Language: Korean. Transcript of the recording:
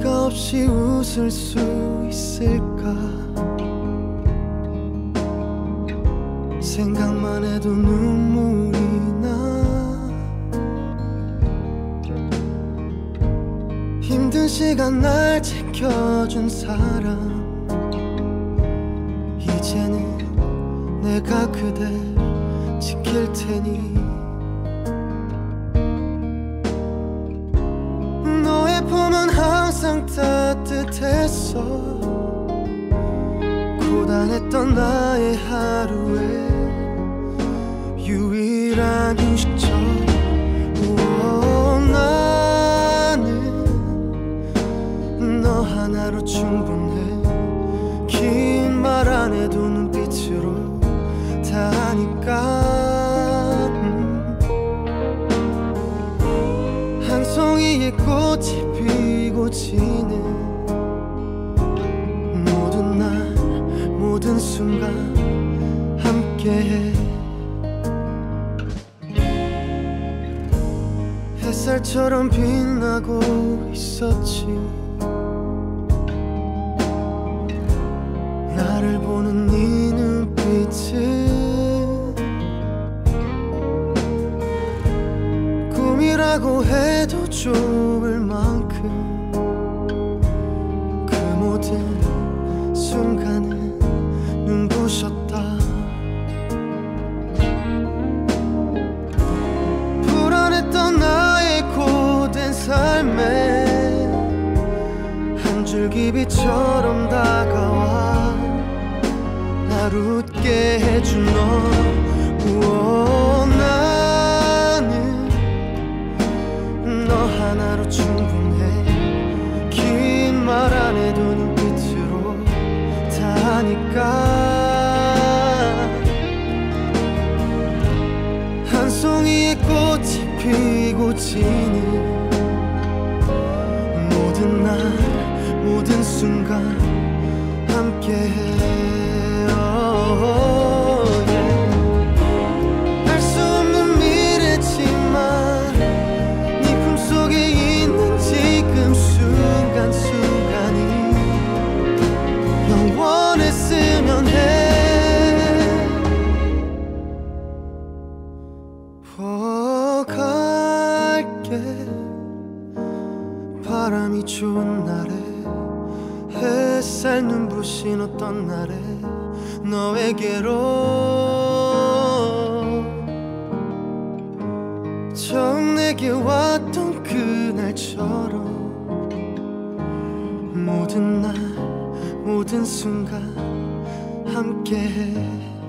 네가 없이 웃을 수 있을까? 생각만 해도 눈물이 나. 힘든 시간 날 지켜준 사람. 이제는 내가 그댈 지킬 테니 항상 따뜻했어. 고단했던 나의 하루에 유일한 휴식처. 우와, 나는 너 하나로 충분해. 긴 말 안 해도 눈빛으로 다 아니까. 음. 한 송이의 꽃이 피고 지는 모든 날 모든 순간 함께해. 햇살처럼 빛나고 있었지 꿈이라고 해도 좁을 만큼 그 모든 순간은 눈부셨다. 불안했던 나의 고된 삶에 한 줄기 빛처럼 다가와 날 웃게 해준 너. 우와, 하나로 충분해. 긴 말 안 해도 눈빛으로 다 아니까. 한 송이의 꽃이 피고 지는 모든 날 모든 순간 함께해 순간순간이 영원했으면 해. 포갈게. 바람이 좋은 날에 햇살 눈부신 어떤 날에 너에게로 처음 내게 왔던 그날처럼 모든 날 모든 순간 함께해